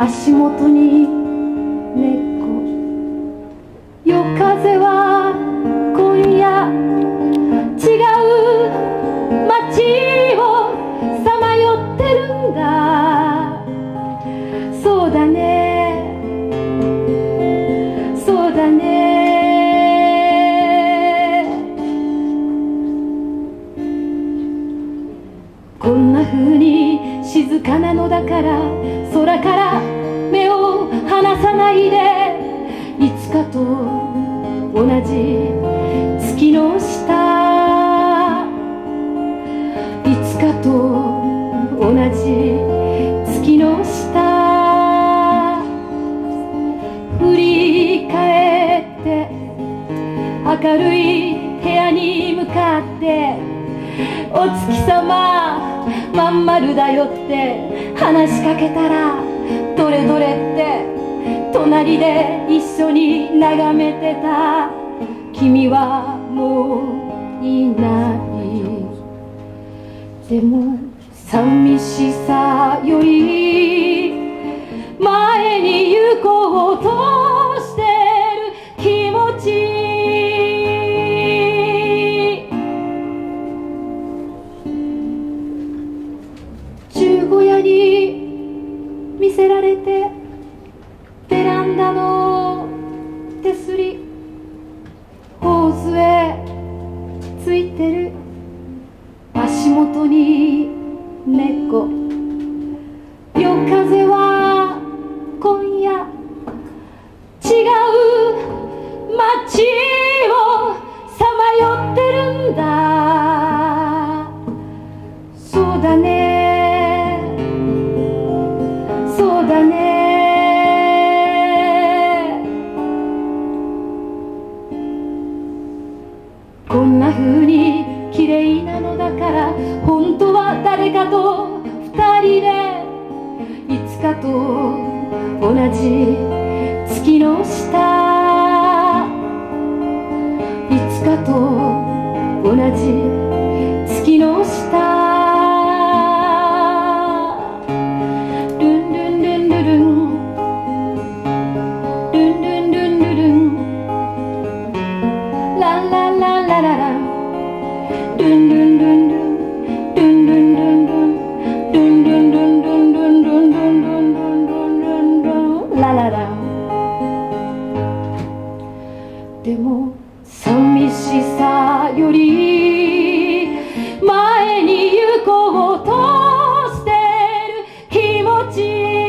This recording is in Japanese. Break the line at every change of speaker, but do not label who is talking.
足元に猫。夜風は今夜。違う街をさまよってるんだ。そうだね。そうだね。こんな風に静かなのだから空から目を離さないでいつかと同じ月の下いつかと同じ月の下振り返って明るい部屋に向かってお月様まん丸だよって話しかけたらどれどれって隣で一緒に眺めてた。君はもういない。でも寂しさより前に行こうとてベランダの手すり頬杖ついてる。足元に猫。夜風は今夜。違う街をさまよってるんだ。こんな風に綺麗なのだから本当は誰かと二人でいつかと同じ月の下いつかと同じでも寂しさより前に行こうとしてる気持ち。